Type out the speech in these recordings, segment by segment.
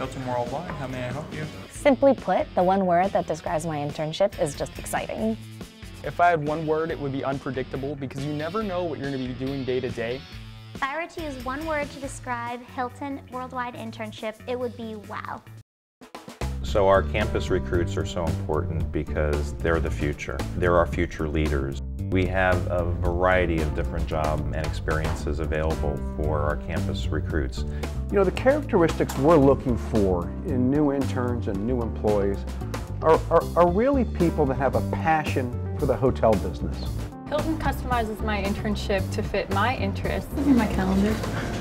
Hilton Worldwide, how may I help you? Simply put, the one word that describes my internship is just exciting. If I had one word, it would be unpredictable because you never know what you're going to be doing day to day. If I were to use one word to describe Hilton Worldwide Internship, it would be wow. So our campus recruits are so important because they're the future. They're our future leaders. We have a variety of different job and experiences available for our campus recruits. You know, the characteristics we're looking for in new interns and new employees are, are, are really people that have a passion for the hotel business. Hilton customizes my internship to fit my interests. This is my calendar.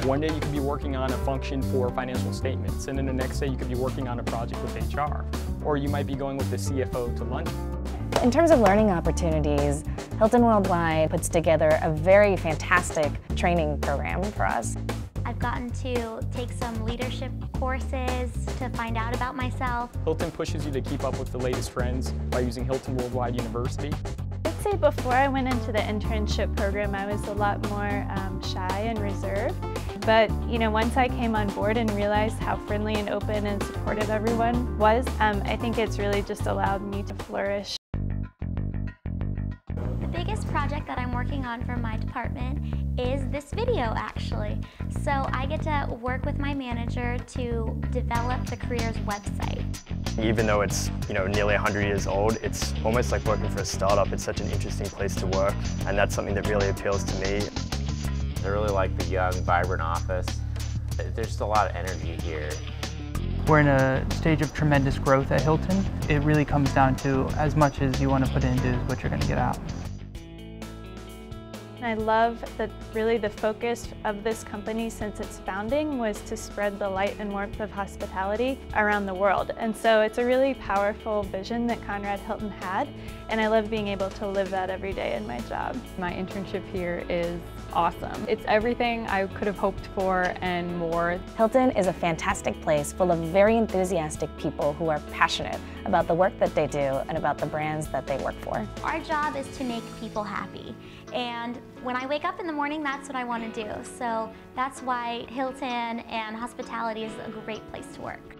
One day you could be working on a function for financial statements, and then the next day you could be working on a project with HR. Or you might be going with the CFO to lunch. In terms of learning opportunities, Hilton Worldwide puts together a very fantastic training program for us. I've gotten to take some leadership courses to find out about myself. Hilton pushes you to keep up with the latest trends by using Hilton Worldwide University. I'd say before I went into the internship program, I was a lot more um, shy and reserved. But you know, once I came on board and realized how friendly and open and supportive everyone was, um, I think it's really just allowed me to flourish. The biggest project that I'm working on for my department is this video actually. So I get to work with my manager to develop the careers website. Even though it's you know nearly 100 years old, it's almost like working for a startup. It's such an interesting place to work, and that's something that really appeals to me. I really like the young, vibrant office. There's just a lot of energy here. We're in a stage of tremendous growth at Hilton. It really comes down to as much as you want to put into is what you're going to get out. I love that really the focus of this company since its founding was to spread the light and warmth of hospitality around the world. And so it's a really powerful vision that Conrad Hilton had, and I love being able to live that every day in my job. My internship here is awesome. It's everything I could have hoped for and more. Hilton is a fantastic place full of very enthusiastic people who are passionate about the work that they do and about the brands that they work for. Our job is to make people happy. And when I wake up in the morning, that's what I want to do. So that's why Hilton and hospitality is a great place to work.